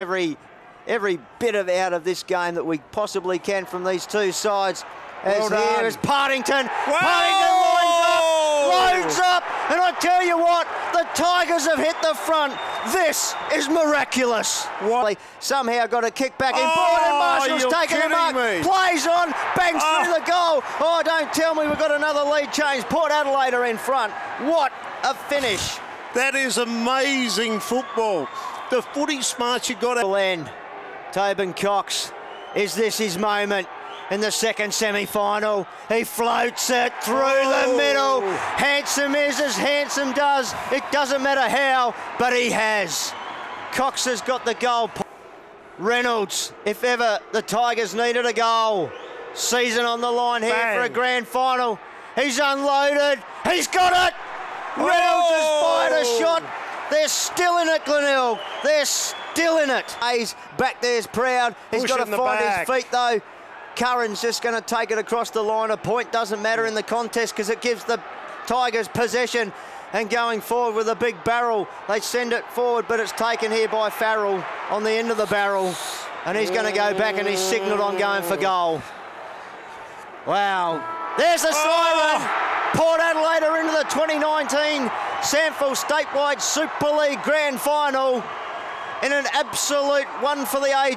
every every bit of out of this game that we possibly can from these two sides. As Well here is Partington. Whoa! Partington lines up, loads up, and I tell you what, the Tigers have hit the front. This is miraculous. What? Somehow got a kick back in. Oh, Boyd Marshall's taken the mark. me. Plays on, bangs Oh. through the goal. Oh, don't tell me we've got another lead change. Port Adelaide are in front. What a finish. That is amazing football. The footy smarts you got to. end. Tobin Cox, is this his moment in the second semi-final? He floats it through the Oh. middle. Handsome is as handsome does. It doesn't matter how, but he has. Cox has got the goal. Reynolds, if ever the Tigers needed a goal. Season on the line here for a grand final. He's unloaded. He's got it. Reynolds has fired a Oh. shot. They're still in it, Glenelg. They're still in it. Hayes back there's proud. He's got to find back. his feet though. Curran's just going to take it across the line. A point doesn't matter in the contest because it gives the Tigers possession. And going forward with a big barrel, they send it forward, but it's taken here by Farrell on the end of the barrel. And he's going to go back and he's signalled on going for goal. Wow. There's the siren. Port Adelaide are into the 2019 SANFL Statewide Super League Grand Final in an absolute one for the age.